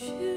주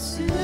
soon.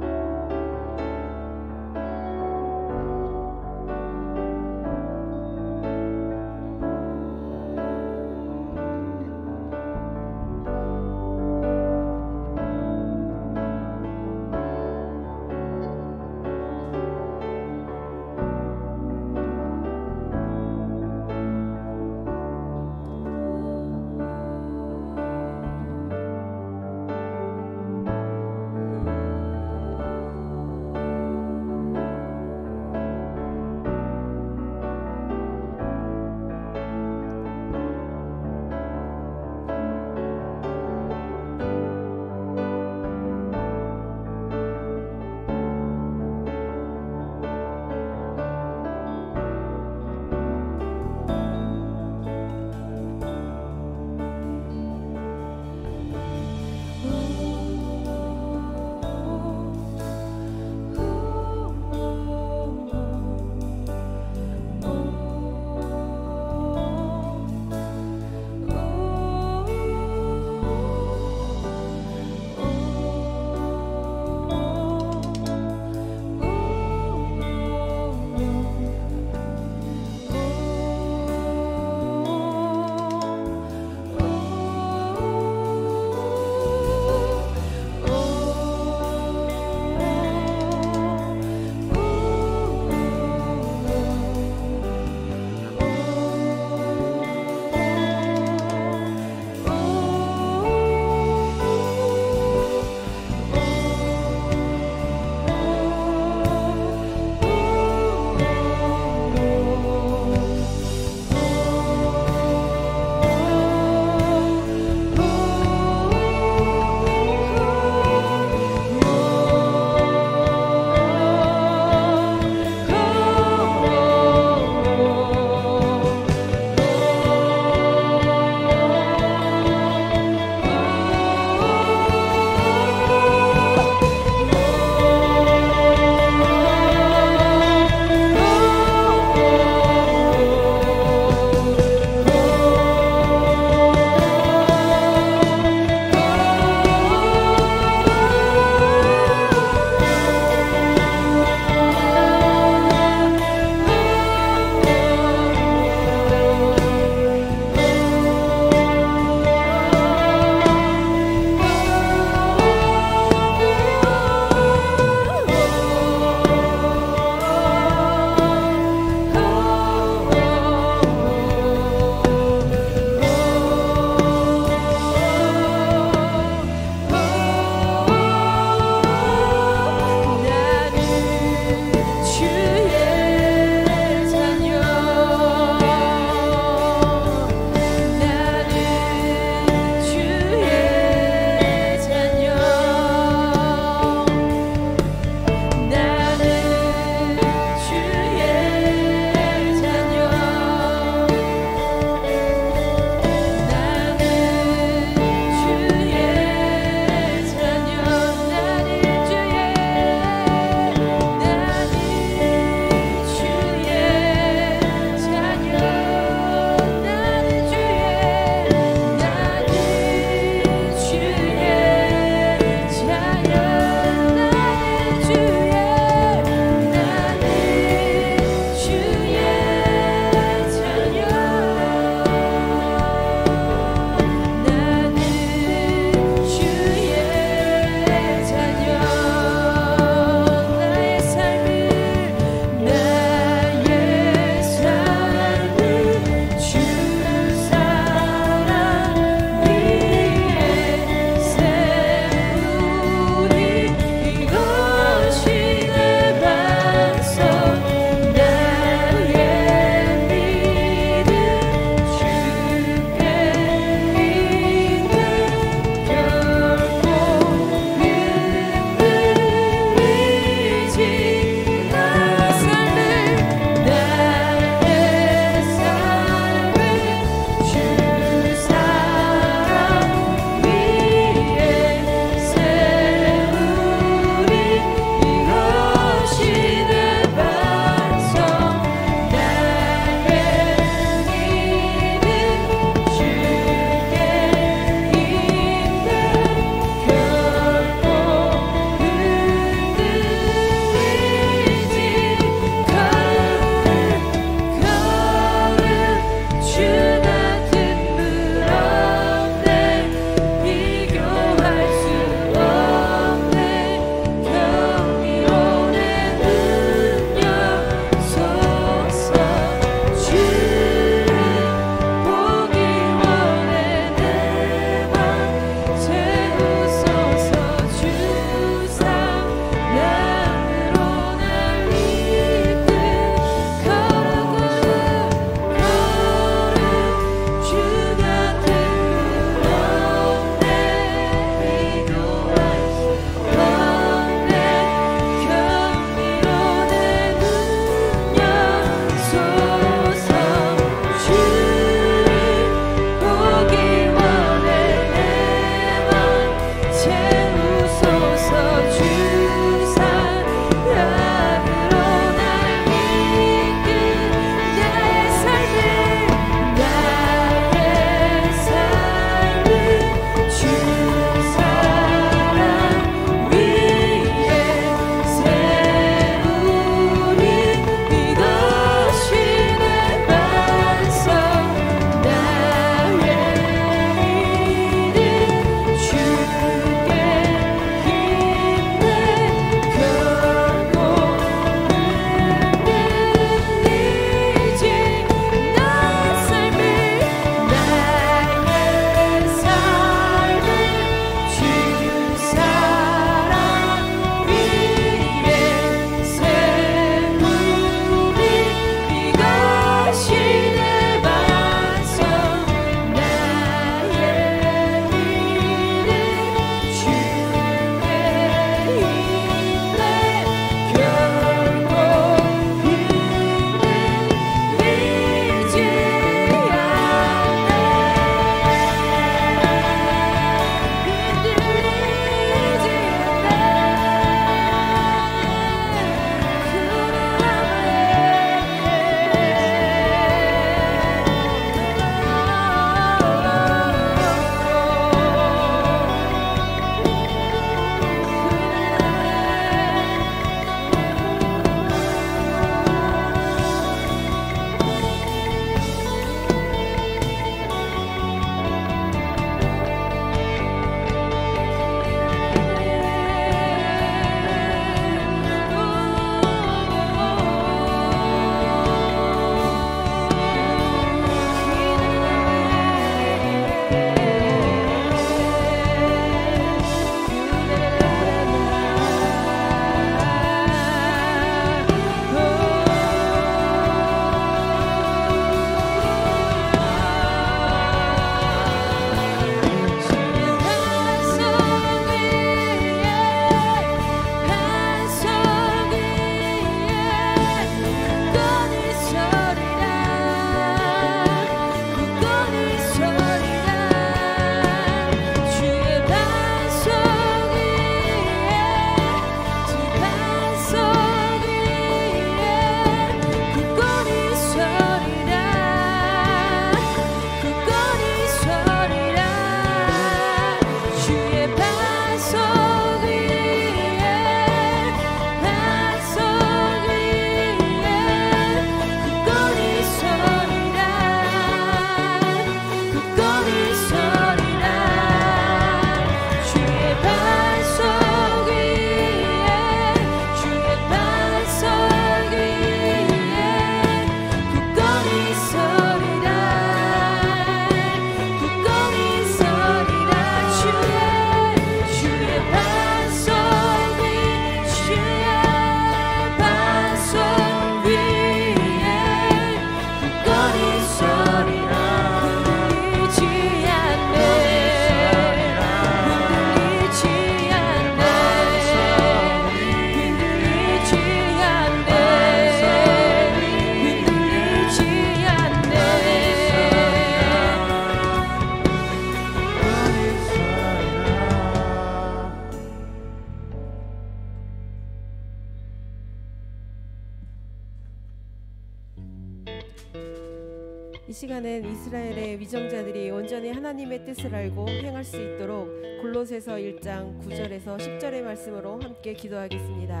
말씀으로 함께 기도하겠습니다.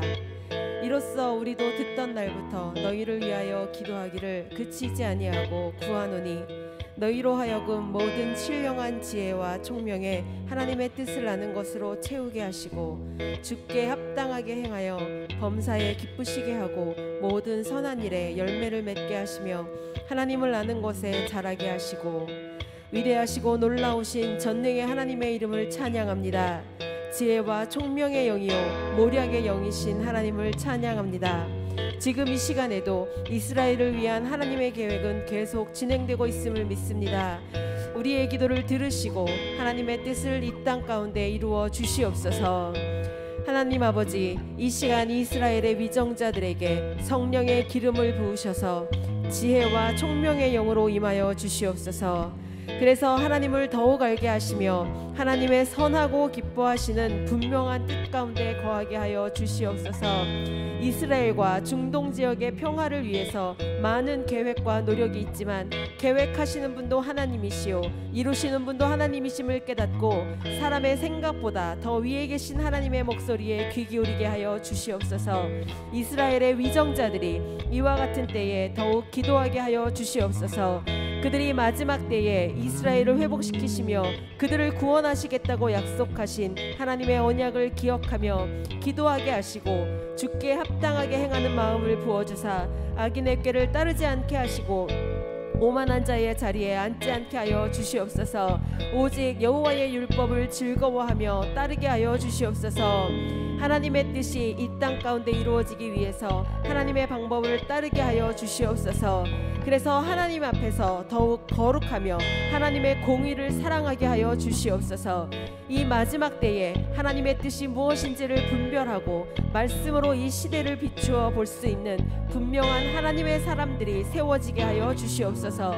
이로써 우리도 듣던 날부터 너희를 위하여 기도하기를 그치지 아니하고 구하노니 너희로 하여금 모든 신령한 지혜와 총명에 하나님의 뜻을 아는 것으로 채우게 하시고 주께 합당하게 행하여 범사에 기쁘시게 하고 모든 선한 일에 열매를 맺게 하시며 하나님을 아는 것에 자라게 하시고 위대하시고 놀라우신 전능의 하나님의 이름을 찬양합니다. 지혜와 총명의 영이요 모략의 영이신 하나님을 찬양합니다. 지금 이 시간에도 이스라엘을 위한 하나님의 계획은 계속 진행되고 있음을 믿습니다. 우리의 기도를 들으시고 하나님의 뜻을 이 땅 가운데 이루어 주시옵소서. 하나님 아버지, 이 시간 이스라엘의 위정자들에게 성령의 기름을 부으셔서 지혜와 총명의 영으로 임하여 주시옵소서. 그래서 하나님을 더욱 알게 하시며 하나님의 선하고 기뻐하시는 분명한 뜻 가운데 거하게 하여 주시옵소서. 이스라엘과 중동 지역의 평화를 위해서 많은 계획과 노력이 있지만 계획하시는 분도 하나님이시요 이루시는 분도 하나님이심을 깨닫고 사람의 생각보다 더 위에 계신 하나님의 목소리에 귀 기울이게 하여 주시옵소서. 이스라엘의 위정자들이 이와 같은 때에 더욱 기도하게 하여 주시옵소서. 그들이 마지막 때에 이스라엘을 회복시키시며 그들을 구원하시겠다고 약속하신 하나님의 언약을 기억하며 기도하게 하시고 주께 합당하게 행하는 마음을 부어주사 악인의 꾀를 따르지 않게 하시고 오만한 자의 자리에 앉지 않게 하여 주시옵소서. 오직 여호와의 율법을 즐거워하며 따르게 하여 주시옵소서. 하나님의 뜻이 이 땅 가운데 이루어지기 위해서 하나님의 방법을 따르게 하여 주시옵소서. 그래서 하나님 앞에서 더욱 거룩하며 하나님의 공의를 사랑하게 하여 주시옵소서 이 마지막 때에 하나님의 뜻이 무엇인지를 분별하고 말씀으로 이 시대를 비추어 볼 수 있는 분명한 하나님의 사람들이 세워지게 하여 주시옵소서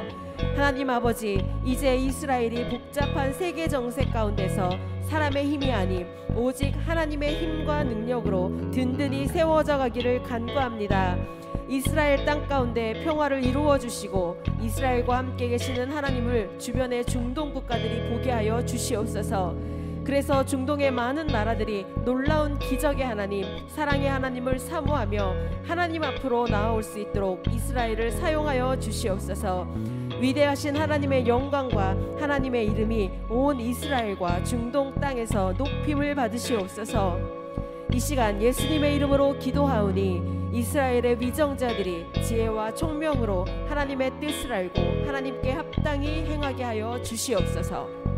하나님 아버지 이제 이스라엘이 복잡한 세계 정세 가운데서 사람의 힘이 아님 오직 하나님의 힘과 능력으로 든든히 세워져 가기를 간구합니다. 이스라엘 땅 가운데 평화를 이루어 주시고 이스라엘과 함께 계시는 하나님을 주변의 중동 국가들이 보게 하여 주시옵소서. 그래서 중동의 많은 나라들이 놀라운 기적의 하나님, 사랑의 하나님을 사모하며 하나님 앞으로 나아올 수 있도록 이스라엘을 사용하여 주시옵소서. 위대하신 하나님의 영광과 하나님의 이름이 온 이스라엘과 중동 땅에서 높임을 받으시옵소서. 이 시간 예수님의 이름으로 기도하오니 이스라엘의 위정자들이 지혜와 총명으로 하나님의 뜻을 알고 하나님께 합당히 행하게 하여 주시옵소서.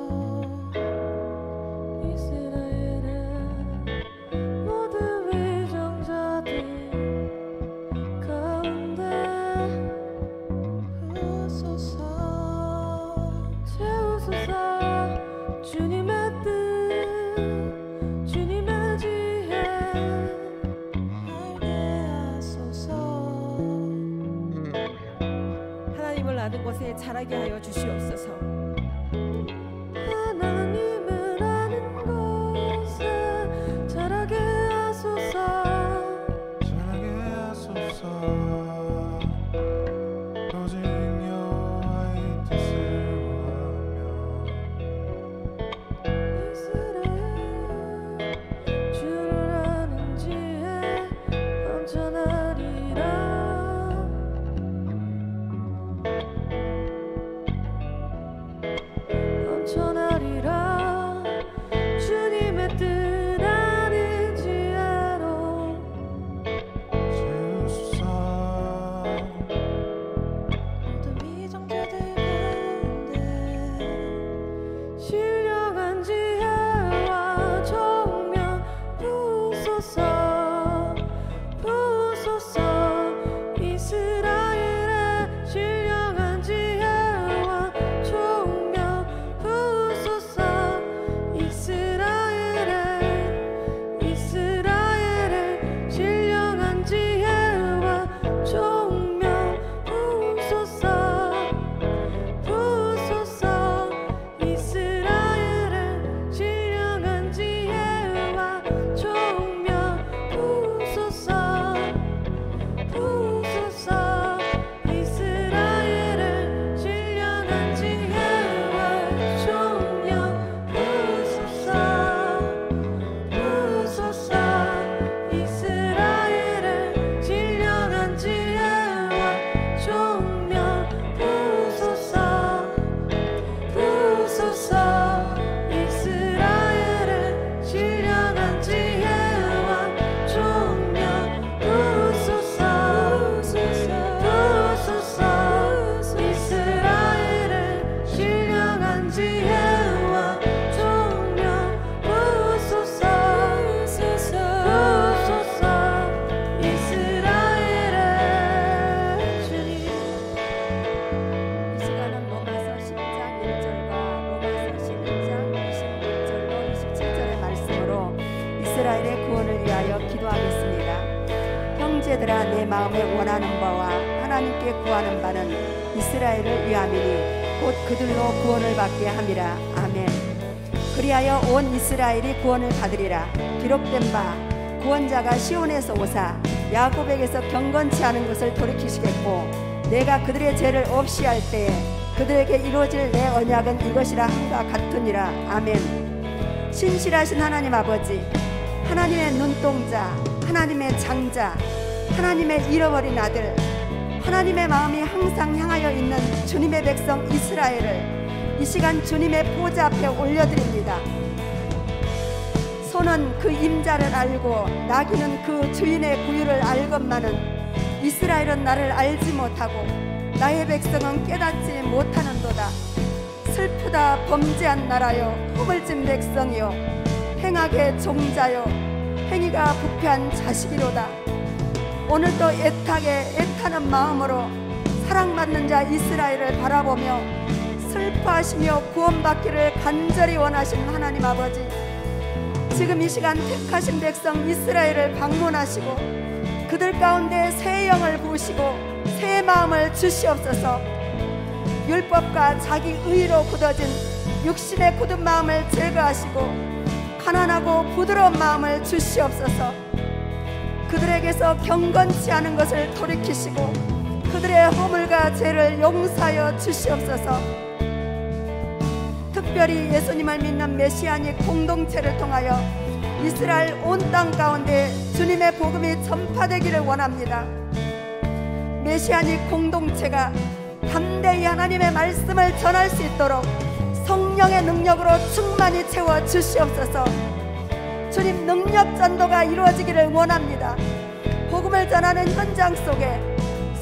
자라게 하여 주시옵소서. 경건치 않은 것을 돌이키시겠고 내가 그들의 죄를 없이 할 때에 그들에게 이루어질 내 언약은 이것이라 함과 같으니라 아멘 신실하신 하나님 아버지 하나님의 눈동자 하나님의 장자 하나님의 잃어버린 아들 하나님의 마음이 항상 향하여 있는 주님의 백성 이스라엘을 이 시간 주님의 보좌 앞에 올려드립니다. 소는 그 임자를 알고 나귀는 그 주인의 구유를 알건만은 이스라엘은 나를 알지 못하고 나의 백성은 깨닫지 못하는도다. 슬프다 범죄한 나라요 허물진 백성이요 행악의 종자요 행위가 부패한 자식이로다. 오늘도 애타게 애타는 마음으로 사랑받는 자 이스라엘을 바라보며 슬퍼하시며 구원받기를 간절히 원하신 하나님 아버지 지금 이 시간 택하신 백성 이스라엘을 방문하시고 그들 가운데 새 영을 부으시고 새 마음을 주시옵소서. 율법과 자기 의로 굳어진 육신의 굳은 마음을 제거하시고 가난하고 부드러운 마음을 주시옵소서. 그들에게서 경건치 않은 것을 돌이키시고 그들의 허물과 죄를 용서하여 주시옵소서 특별히 예수님을 믿는 메시아닉 공동체를 통하여 이스라엘 온 땅 가운데 주님의 복음이 전파되기를 원합니다. 메시아닉 공동체가 담대히 하나님의 말씀을 전할 수 있도록 성령의 능력으로 충만히 채워 주시옵소서. 주님 능력 전도가 이루어지기를 원합니다. 복음을 전하는 현장 속에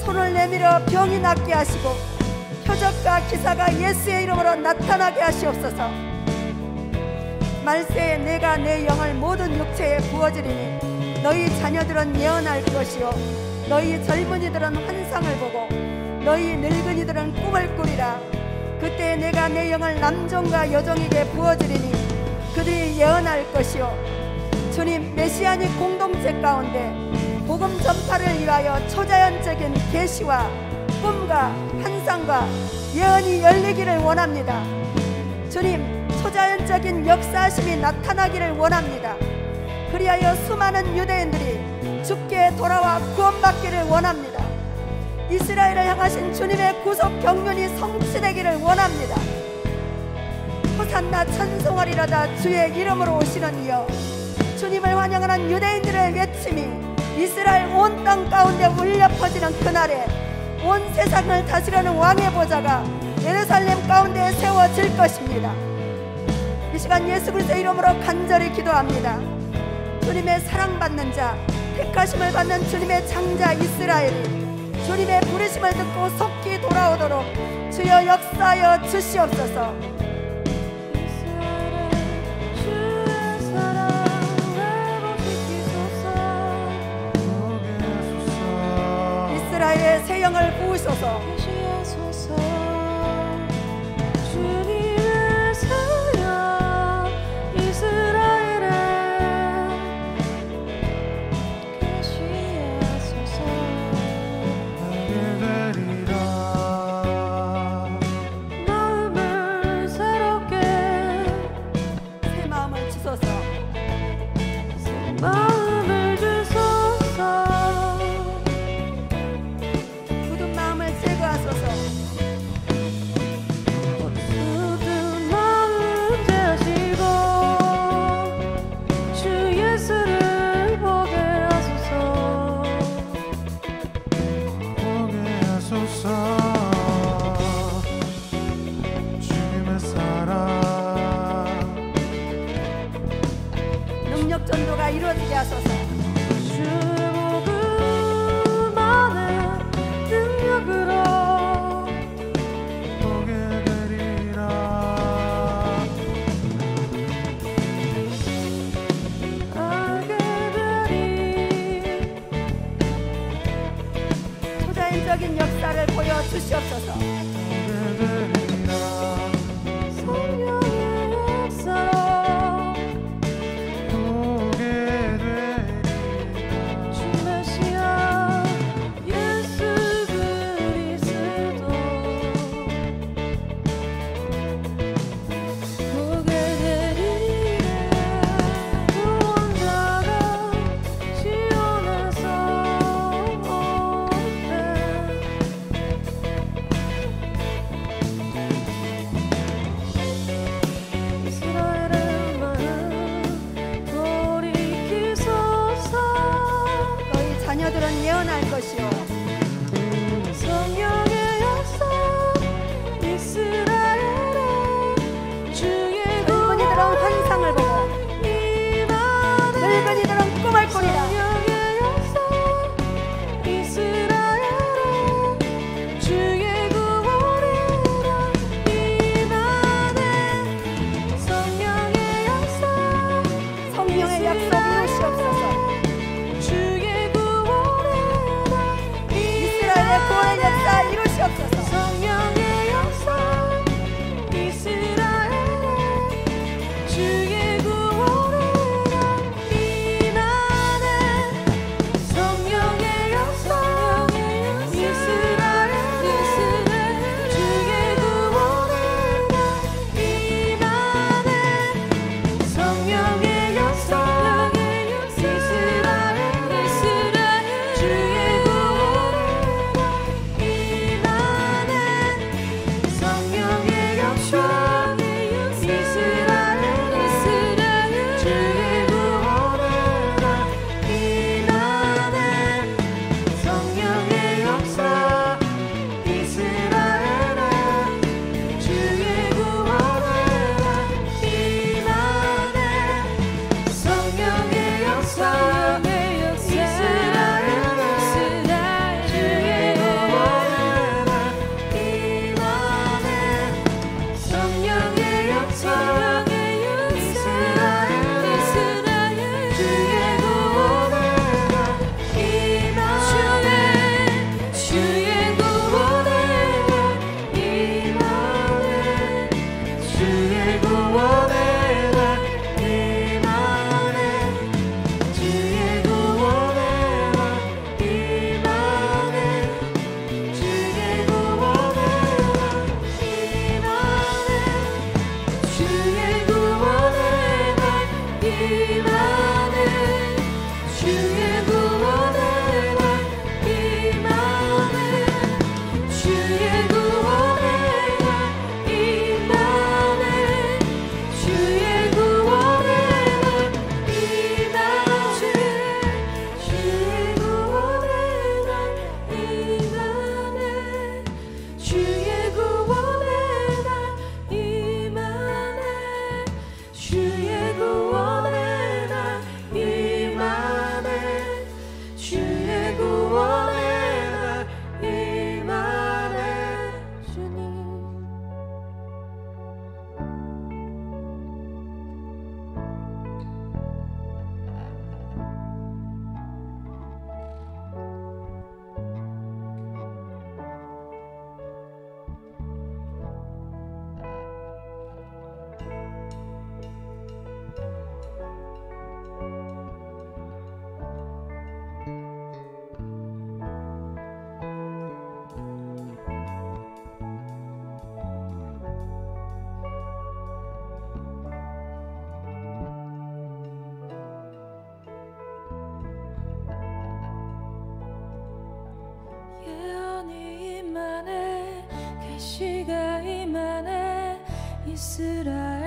손을 내밀어 병이 낫게 하시고 표적과 기사가 예수의 이름으로 나타나게 하시옵소서. 말세에 내가 내 영을 모든 육체에 부어지리니 너희 자녀들은 예언할 것이요 너희 젊은이들은 환상을 보고 너희 늙은이들은 꿈을 꾸리라 그때 내가 내 영을 남종과 여종에게 부어주리니 그들이 예언할 것이요 주님 메시아닉 공동체 가운데 복음 전파를 위하여 초자연적인 계시와 꿈과 환상과 예언이 열리기를 원합니다. 주님 초자연적인 역사심이 나타나기를 원합니다. 그리하여 수많은 유대인들이 죽게 돌아와 구원받기를 원합니다. 이스라엘을 향하신 주님의 구속 경륜이 성취되기를 원합니다. 호산나 찬송하리라다 주의 이름으로 오시는 이여 주님을 환영하는 유대인들의 외침이 이스라엘 온 땅 가운데 울려 퍼지는 그날에 온 세상을 다스리는 왕의 보좌가 예루살렘 가운데 세워질 것입니다. 이 시간 예수 그리스도의 이름으로 간절히 기도합니다. 주님의 사랑받는 자, 택하심을 받는 주님의 장자 이스라엘이 주님의 부르심을 듣고 속히 돌아오도록 주여 역사하여 주시옵소서. 이스라엘의 새 영을. 계시하소서 wasted I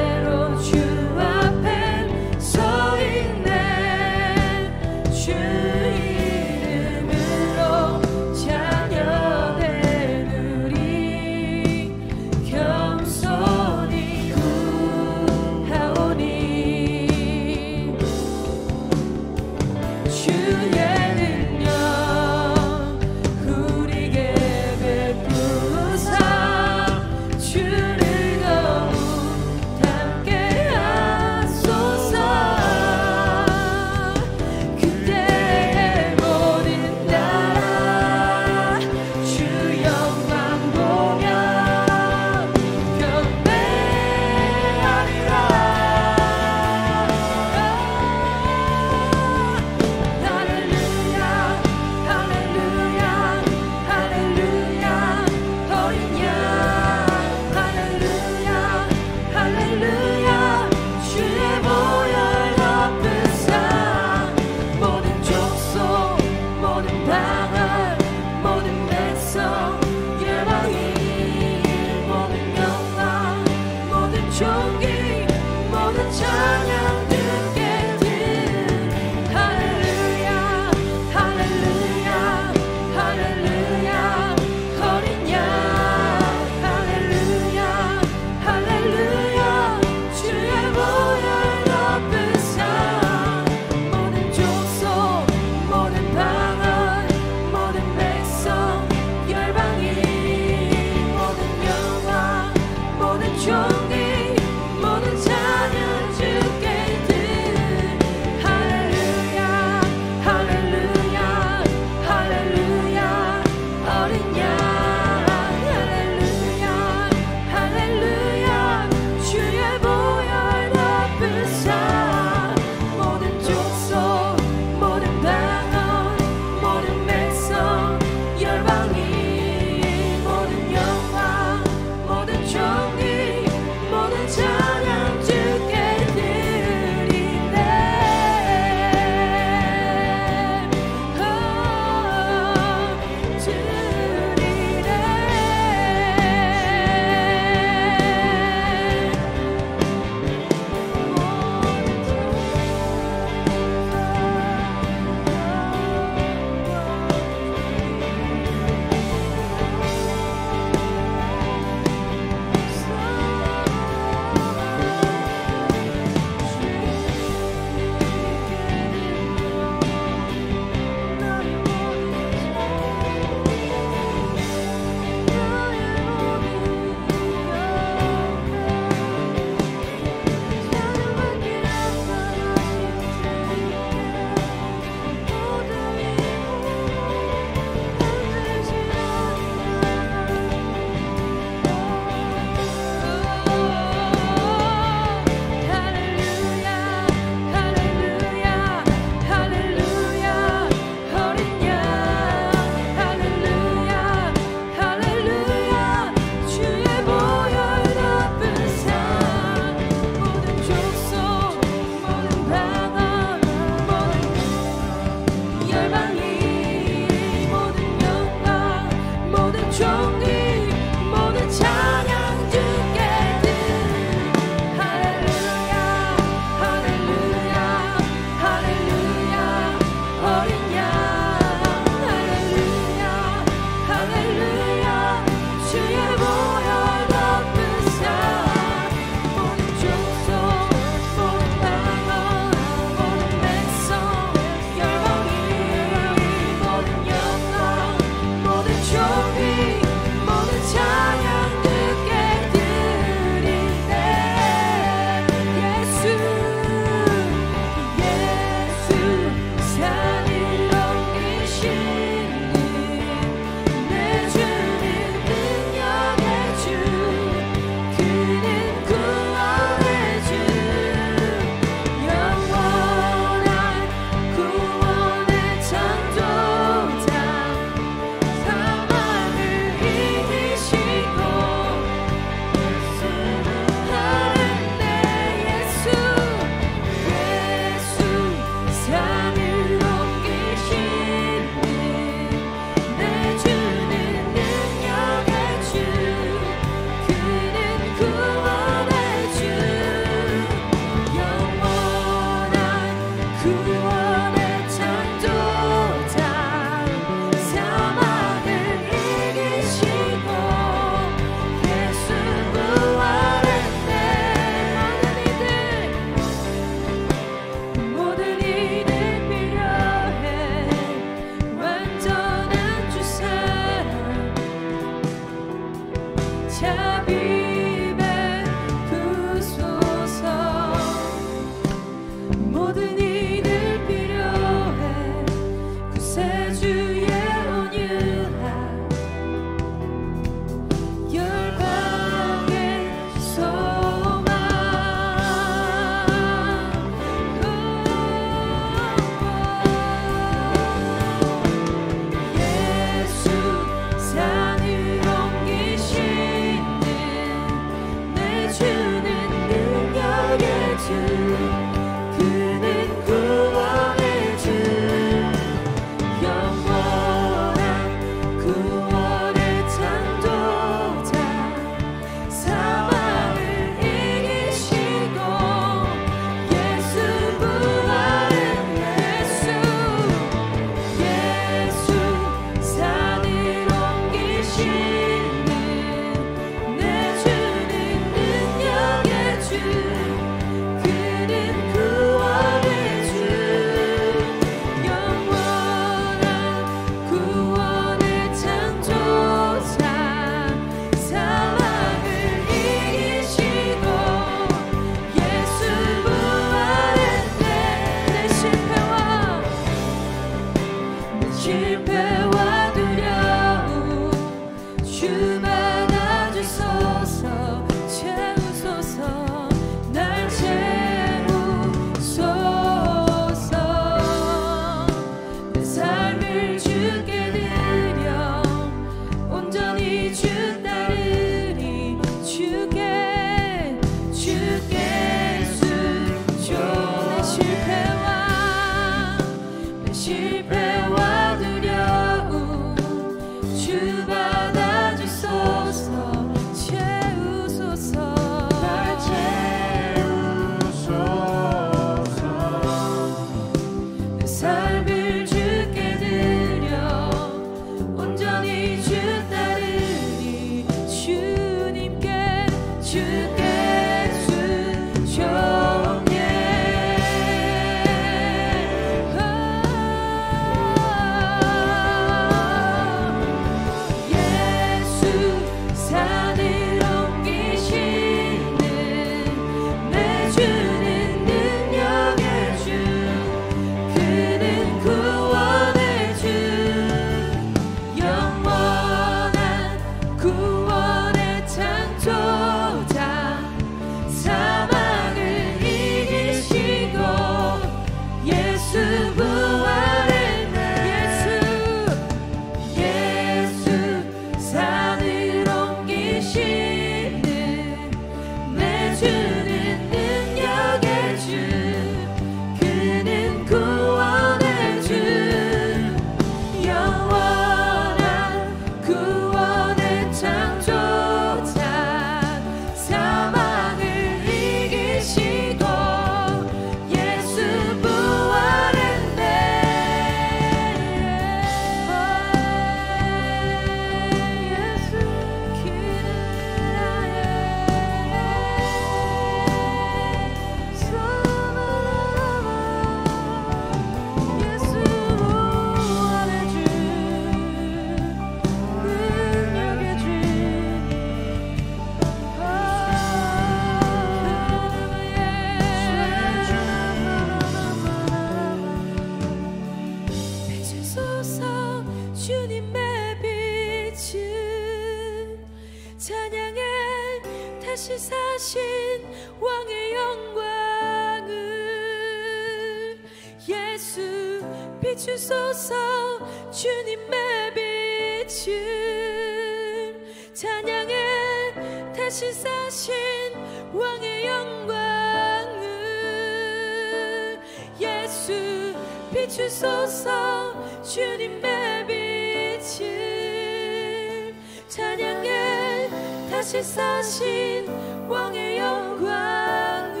다시 사신 왕의 영광은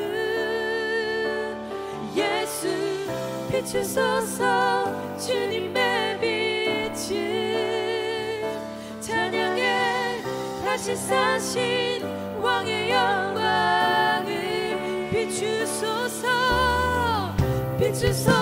예수 빛을 써서 주님의 빛을 찬양해 다시 사신 왕의 영광을 빛을 써서 빛을 써서.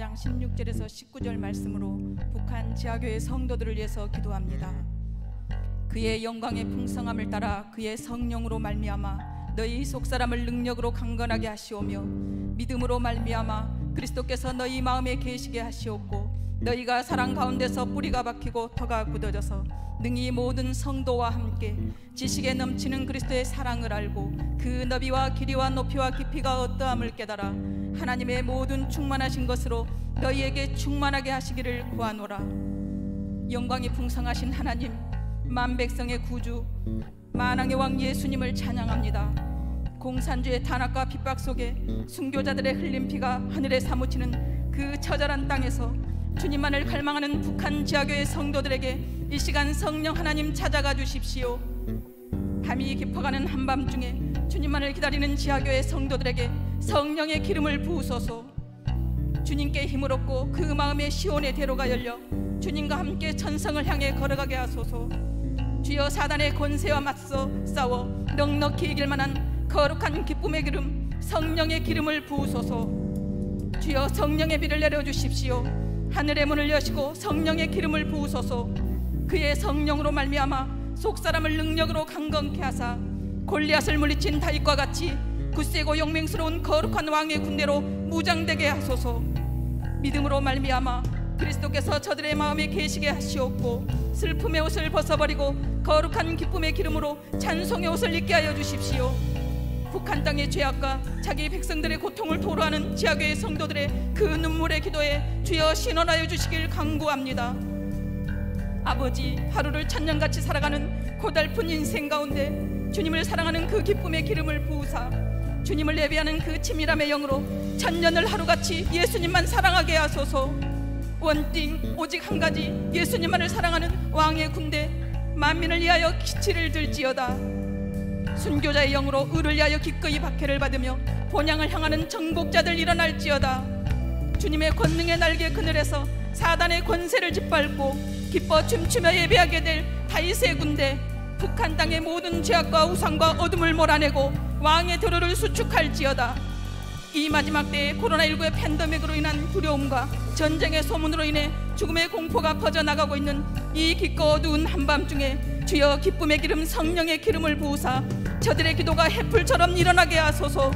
3장 16절에서 19절 말씀으로 북한 지하교회 성도들을 위해서 기도합니다. 그의 영광의 풍성함을 따라 그의 성령으로 말미암아 너희 속사람을 능력으로 강건하게 하시오며 믿음으로 말미암아 그리스도께서 너희 마음에 계시게 하시옵고 너희가 사랑 가운데서 뿌리가 박히고 터가 굳어져서 능히 모든 성도와 함께 지식에 넘치는 그리스도의 사랑을 알고 그 너비와 길이와 높이와 깊이가 어떠함을 깨달아 하나님의 모든 충만하신 것으로 너희에게 충만하게 하시기를 구하노라. 영광이 풍성하신 하나님 만 백성의 구주 만왕의 왕 예수님을 찬양합니다. 공산주의 탄압과 핍박 속에 순교자들의 흘린 피가 하늘에 사무치는 그 처절한 땅에서 주님만을 갈망하는 북한 지하교회 성도들에게 이 시간 성령 하나님 찾아가 주십시오. 밤이 깊어가는 한밤중에 주님만을 기다리는 지하교회 성도들에게 성령의 기름을 부으소서. 주님께 힘을 얻고 그 마음의 시온의 대로가 열려 주님과 함께 천성을 향해 걸어가게 하소서. 주여 사단의 권세와 맞서 싸워 넉넉히 이길 만한 거룩한 기쁨의 기름 성령의 기름을 부으소서. 주여 성령의 비를 내려 주십시오. 하늘의 문을 여시고 성령의 기름을 부으소서. 그의 성령으로 말미암아 속사람을 능력으로 강건케 하사 골리앗을 물리친 다윗과 같이 굳세고 용맹스러운 거룩한 왕의 군대로 무장되게 하소서. 믿음으로 말미암아 그리스도께서 저들의 마음에 계시게 하시옵고 슬픔의 옷을 벗어버리고 거룩한 기쁨의 기름으로 찬송의 옷을 입게 하여 주십시오 북한 땅의 죄악과 자기 백성들의 고통을 토로하는 지하교회 성도들의 그 눈물의 기도에 주여 신원하여 주시길 간구합니다. 아버지 하루를 천년같이 살아가는 고달픈 인생 가운데 주님을 사랑하는 그 기쁨의 기름을 부으사 주님을 예배하는 그 치밀함의 영으로 천년을 하루같이 예수님만 사랑하게 하소서 원띵 오직 한 가지 예수님만을 사랑하는 왕의 군대 만민을 위하여 기치를 들지어다 순교자의 영으로 의를 위하여 기꺼이 박해를 받으며 본향을 향하는 정복자들 일어날지어다. 주님의 권능의 날개 그늘에서 사단의 권세를 짓밟고 기뻐 춤추며 예배하게 될 다윗의 군대 북한 땅의 모든 죄악과 우상과 어둠을 몰아내고 왕의 도로를 수축할지어다 이 마지막 때에 코로나19의 팬데믹으로 인한 두려움과 전쟁의 소문으로 인해 죽음의 공포가 퍼져나가고 있는 이 깊고 어두운 한밤중에 주여 기쁨의 기름 성령의 기름을 부으사 저들의 기도가 해풀처럼 일어나게 하소서.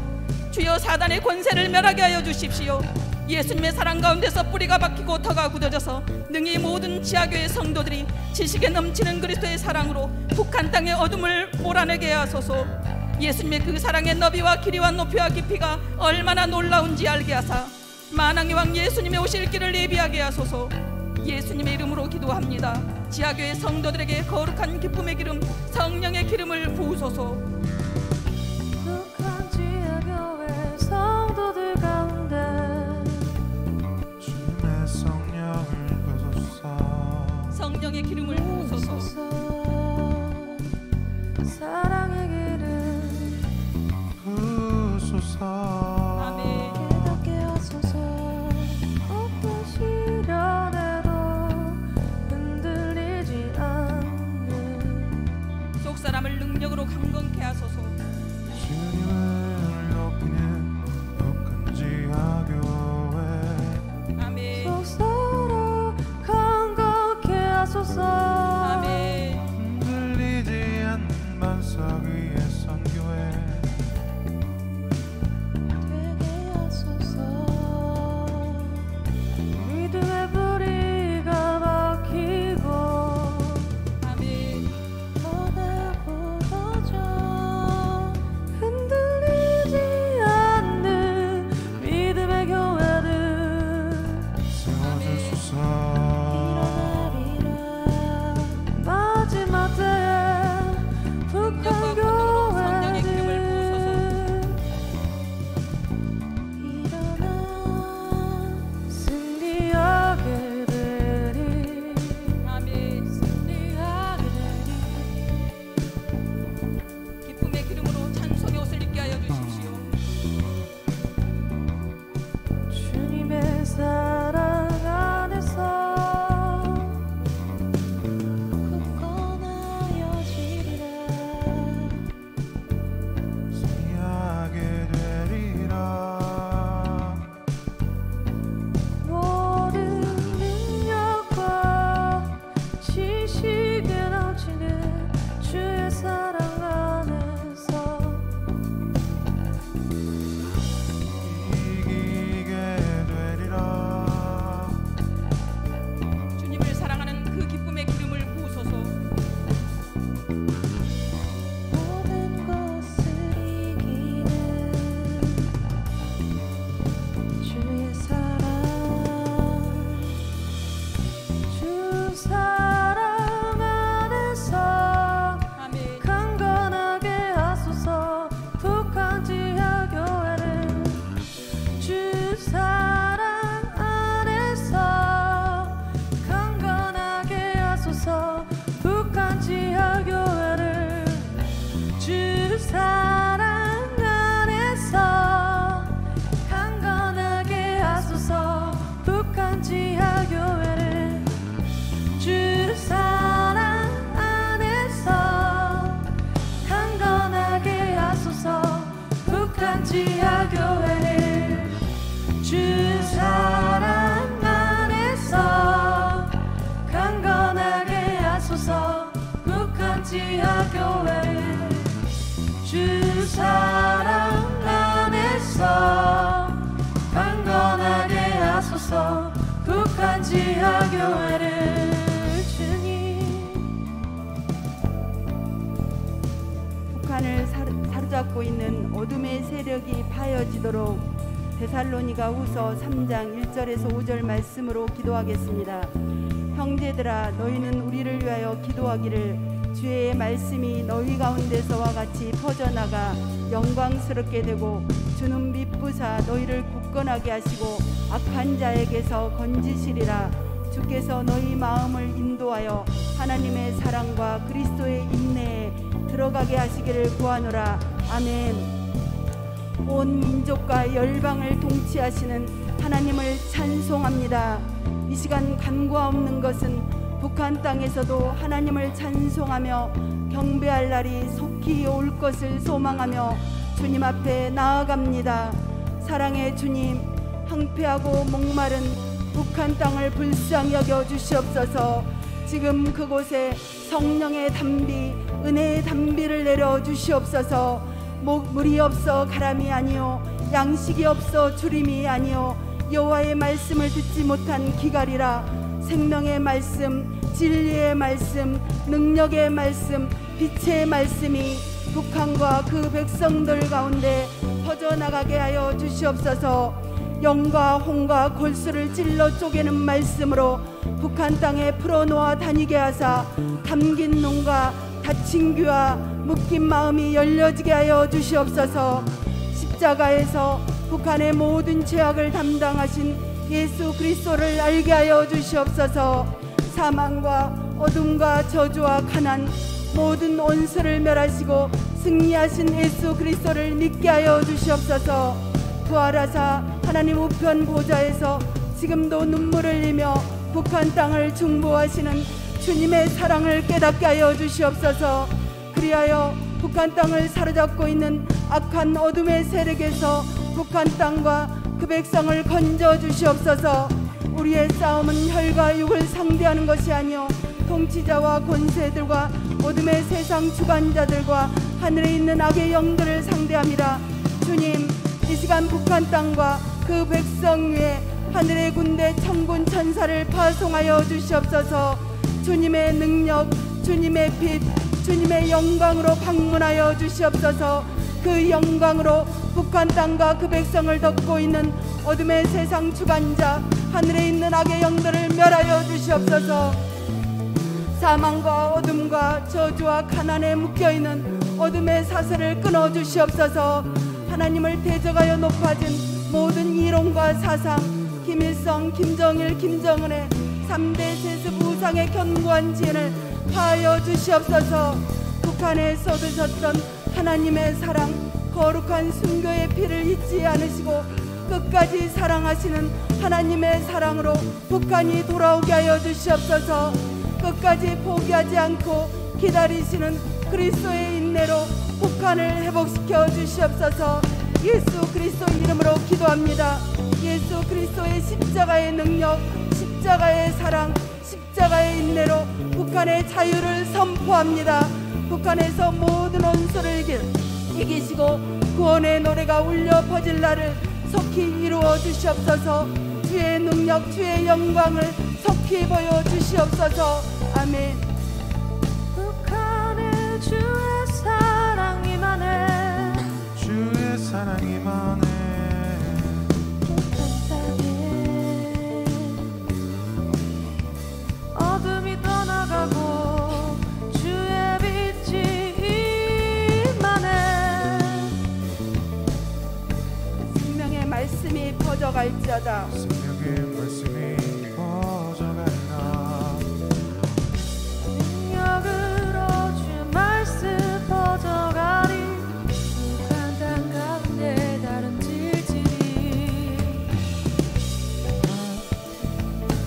주여 사단의 권세를 멸하게 하여 주십시오. 예수님의 사랑 가운데서 뿌리가 박히고 터가 굳어져서 능히 모든 지하교회 성도들이 지식에 넘치는 그리스도의 사랑으로 북한 땅의 어둠을 몰아내게 하소서 예수님의 그 사랑의 너비와 길이와 높이와 깊이가 얼마나 놀라운지 알게 하사 만왕의 왕 예수님의 오실 길을 예비하게 하소서. 예수님의 이름으로 기도합니다. 지하교회 성도들에게 거룩한 기쁨의 기름 성령의 기름을 부으소서. 북한 지하교회 성도들 가운데 주님의 성령을 부소서. 성령의 기름을 부으소서. 사랑 사람을 능력으로 강건케 하소서 사로잡고 있는 어둠의 세력이 파여지도록 데살로니가 후서 3장 1절에서 5절 말씀으로 기도하겠습니다. 형제들아 너희는 우리를 위하여 기도하기를 주의 말씀이 너희 가운데서와 같이 퍼져나가 영광스럽게 되고 주는 빛부사 너희를 굳건하게 하시고 악한 자에게서 건지시리라 주께서 너희 마음을 인도하여 하나님의 사랑과 그리스도의 인내에 들어가게 하시기를 구하노라 아멘 온 민족과 열방을 통치하시는 하나님을 찬송합니다. 이 시간 간과 없는 것은 북한 땅에서도 하나님을 찬송하며 경배할 날이 속히 올 것을 소망하며 주님 앞에 나아갑니다. 사랑의 주님, 황폐하고 목마른 북한 땅을 불쌍히 여겨 주시옵소서. 지금 그곳에 성령의 담비, 은혜의 담비를 내려 주시옵소서. 목 물이 없어 가람이 아니요 양식이 없어 주림이 아니요 여호와의 말씀을 듣지 못한 기갈이라. 생명의 말씀 진리의 말씀 능력의 말씀 빛의 말씀이 북한과 그 백성들 가운데 퍼져나가게 하여 주시옵소서. 영과 홍과 골수를 찔러 쪼개는 말씀으로 북한 땅에 풀어놓아 다니게 하사 담긴 눈과 다친 귀와 묶인 마음이 열려지게 하여 주시옵소서. 십자가에서 북한의 모든 죄악을 담당하신 예수 그리스도를 알게 하여 주시옵소서. 사망과 어둠과 저주와 가난 모든 원수를 멸하시고 승리하신 예수 그리스도를 믿게 하여 주시옵소서. 부활하사 하나님 우편 보좌에서 지금도 눈물을 흘리며 북한 땅을 중보하시는 주님의 사랑을 깨닫게 하여 주시옵소서 그리하여 북한 땅을 사로잡고 있는 악한 어둠의 세력에서 북한 땅과 그 백성을 건져 주시옵소서. 우리의 싸움은 혈과 육을 상대하는 것이 아니요 통치자와 권세들과 어둠의 세상 주관자들과 하늘에 있는 악의 영들을 상대함이라. 주님 이 시간 북한 땅과 그 백성 위에 하늘의 군대 천군 천사를 파송하여 주시옵소서. 주님의 능력 주님의 빛 주님의 영광으로 방문하여 주시옵소서. 그 영광으로 북한 땅과 그 백성을 덮고 있는 어둠의 세상 주관자 하늘에 있는 악의 영들을 멸하여 주시옵소서. 사망과 어둠과 저주와 가난에 묶여있는 어둠의 사슬을 끊어 주시옵소서. 하나님을 대적하여 높아진 모든 이론과 사상 김일성, 김정일, 김정은의 3대 세습 우상의 견고한 지혜를 파하여 주시옵소서. 북한에 쏟으셨던 하나님의 사랑 거룩한 순교의 피를 잊지 않으시고 끝까지 사랑하시는 하나님의 사랑으로 북한이 돌아오게 하여 주시옵소서. 끝까지 포기하지 않고 기다리시는 그리스도의 인내로 북한을 회복시켜 주시옵소서. 예수 그리스도 이름으로 기도합니다. 예수 그리스도의 십자가의 능력 십자가의 사랑 십자가의 인내로 북한의 자유를 선포합니다. 북한에서 모든 원수를 이기, 이기시고 구원의 노래가 울려 퍼질 날을 속히 이루어 주시옵소서. 주의 능력 주의 영광을 속히 보여 주시옵소서. 아멘. 북한의 주의 사랑 임하네 주의 사랑이 많네 퍼져갈지어다. 생명의 말씀이 퍼져간다. 능력으로 주 말씀 퍼져가리. 북한 땅 가운데 다른 질질이.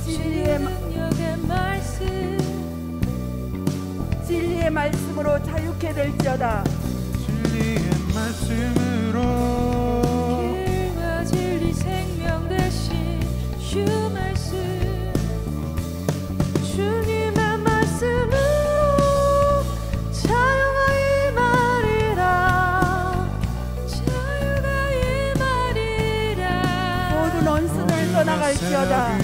진리의, 마- 능력의 말씀. 진리의 말씀으로 자유케 될지어다. 진리의 말씀으 떠나갈지어다.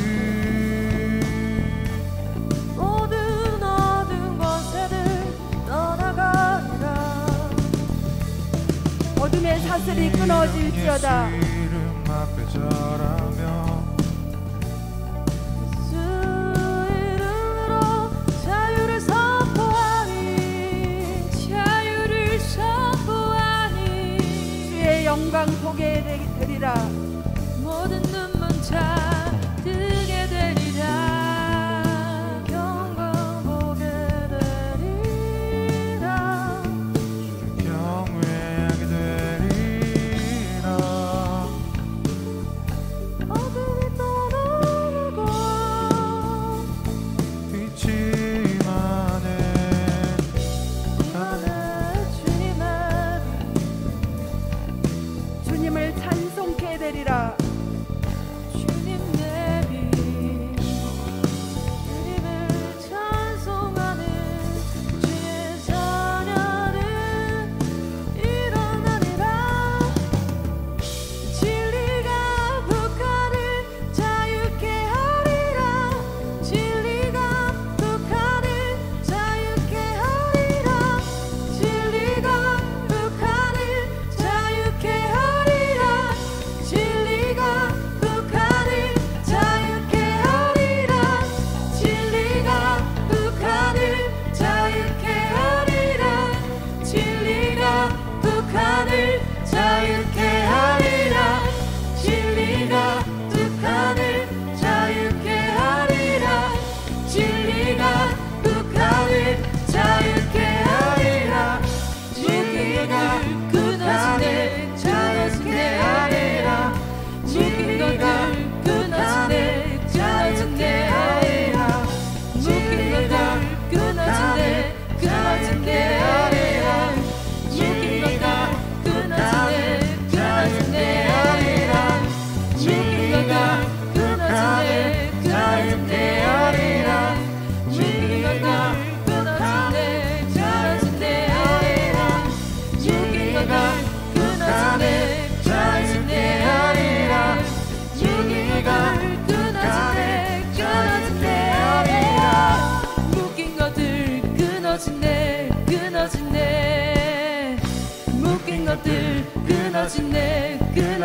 모든 어두운 권세들 떠나가리라. 사슬이 끊어질지어다. 예수 이름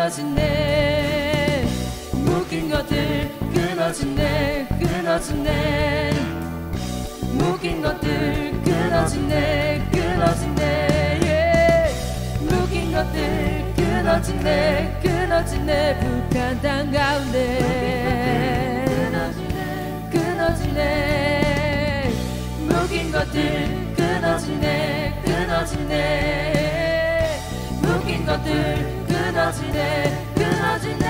끊어지네 묶인 것들 끊어지네 끊어지네 묶인 것들 끊어지네 끊어지네 예. 묶인 것들 끊어지네 끊어지네 북한 땅 가운데. 끊어지네 묶인 것들 끊어지네 끊어지네 묶인 것들 끊어지네 끊어지네.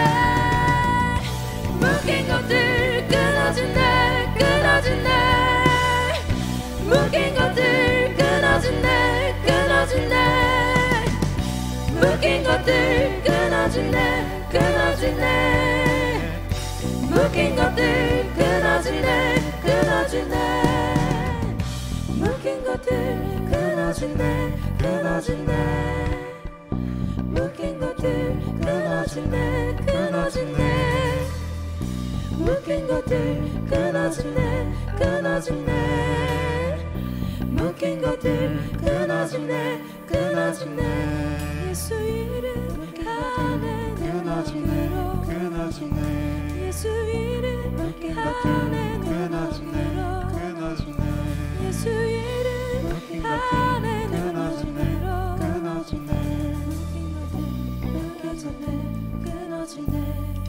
묶인 것들 끊어지네 끊어지네. 묶인 것들 끊어지네 끊어지네. 묶인 것들 끊어지네 끊어지네. 묶인 것들 끊어지네 끊어지네. 묶인 것들 끊어지네 끊어지네 묶인 것들 끊어지네 끊어지네 묶인 것들 끊어지네 끊어지네 묶인 것들 끊어지네 끊어지네 예수 이름 끊어지네 으로 끊어지네 예수 이름 끊어지네 으로. 끊어지네 예수 이름 묶인 것들 끊어지네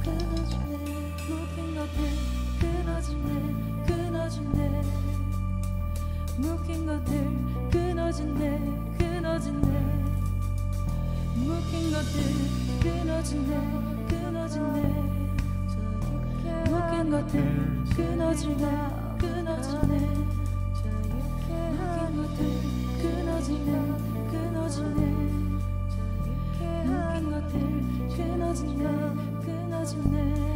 끊어지네. 묶인 것들 끊어지네 끊어지네. 묶인 것들 끊어지네 끊어지네. 묶인 것들 끊어지네 끊어지네. 묶인 것들 끊어지네 끊어지네 묶인 것들 끊어지네 끊어지네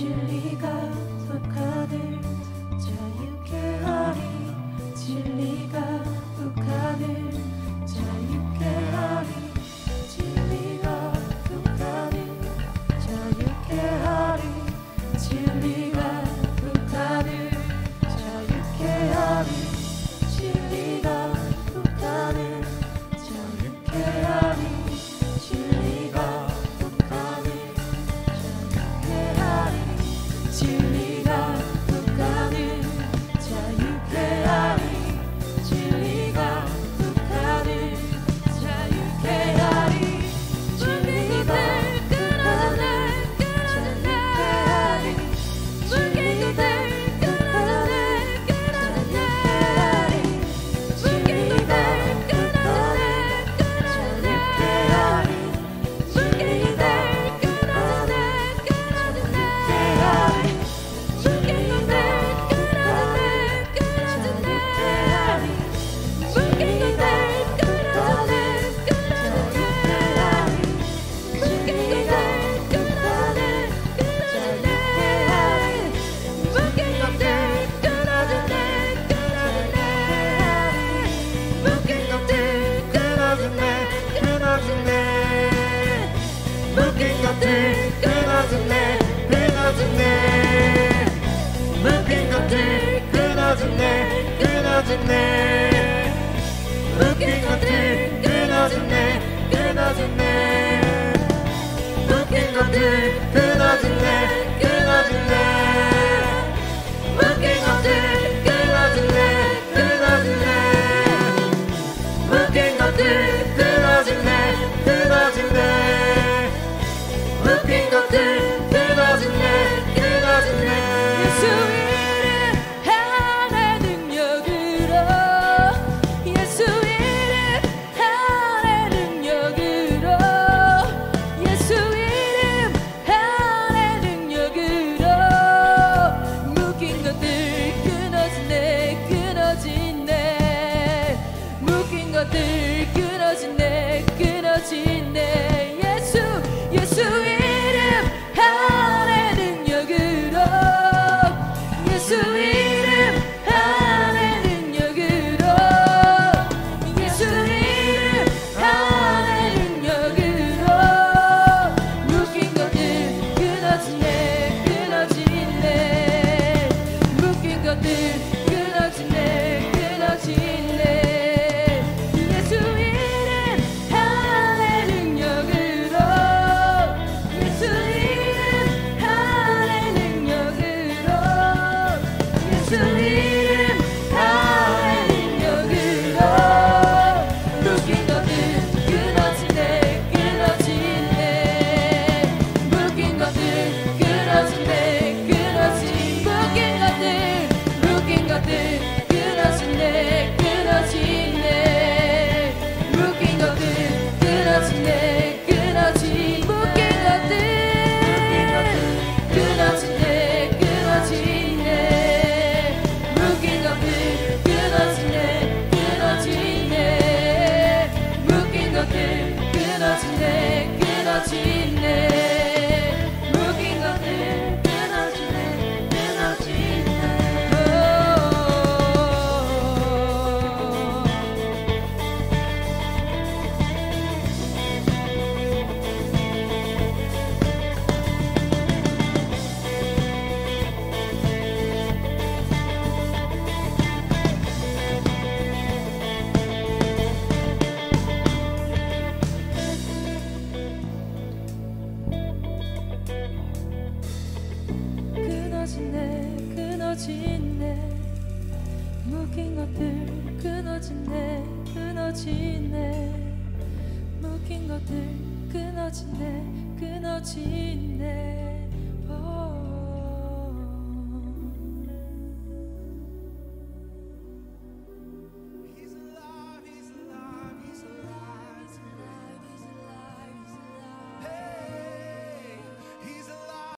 진리가 속하들 자유케 하리 진리가 북한을 자유케